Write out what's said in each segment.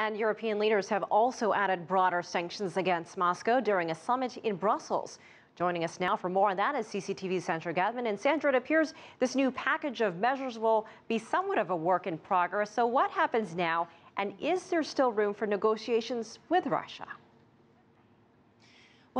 And European leaders have also added broader sanctions against Moscow during a summit in Brussels. Joining us now for more on that is CCTV's Sandra Gathmann. And Sandra, it appears this new package of measures will be somewhat of a work in progress. So, what happens now? And is there still room for negotiations with Russia?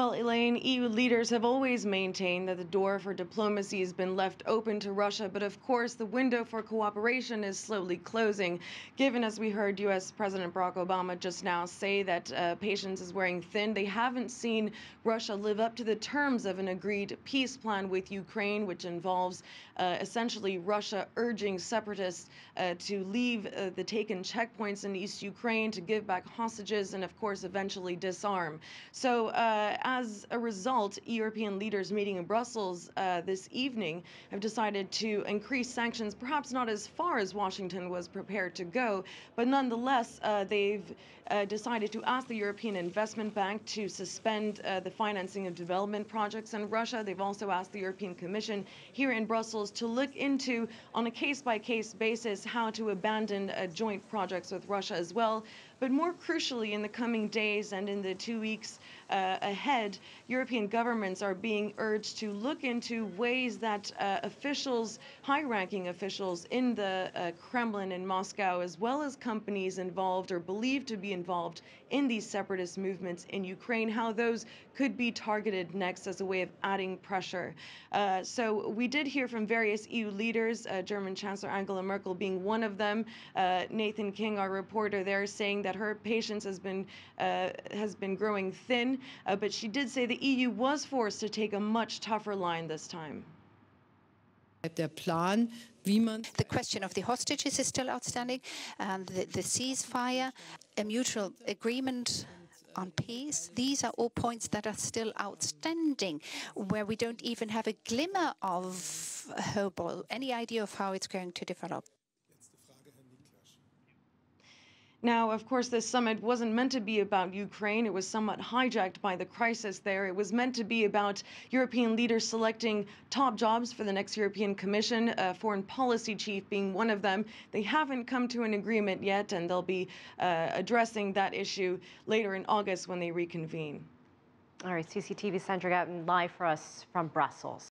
Well, Elaine, EU leaders have always maintained that the door for diplomacy has been left open to Russia, but of course the window for cooperation is slowly closing. Given, as we heard U.S. President Barack Obama just now say that uh, patience is wearing thin, they haven't seen Russia live up to the terms of an agreed peace plan with Ukraine, which involves uh, essentially Russia urging separatists uh, to leave uh, the taken checkpoints in East Ukraine, to give back hostages, and of course eventually disarm. So uh, as a result, European leaders meeting in Brussels uh, this evening have decided to increase sanctions, perhaps not as far as Washington was prepared to go, but nonetheless, uh, they've uh, decided to ask the European Investment Bank to suspend uh, the financing of development projects in Russia. They've also asked the European Commission here in Brussels to look into, on a case by case basis, how to abandon uh, joint projects with Russia as well. But more crucially, in the coming days and in the two weeks uh, ahead, European governments are being urged to look into ways that uh, officials, high ranking officials in the uh, Kremlin in Moscow, as well as companies involved or believed to be involved in these separatist movements in Ukraine, how those could be targeted next as a way of adding pressure. Uh, so we did hear from various EU leaders, uh, German Chancellor Angela Merkel being one of them, uh, Nathan King, our reporter there, saying that her patience has been has been growing thin, uh, but she did say the EU was forced to take a much tougher line this time. The question of the hostages is still outstanding, and the, the ceasefire, a mutual agreement on peace. These are all points that are still outstanding, where we don't even have a glimmer of hope or any idea of how it's going to develop. Now, of course, this summit wasn't meant to be about Ukraine. It was somewhat hijacked by the crisis there. It was meant to be about European leaders selecting top jobs for the next European Commission, a foreign policy chief being one of them. They haven't come to an agreement yet, and they'll be uh, addressing that issue later in August when they reconvene. All right, CCTV Sandra Gathmann live for us from Brussels.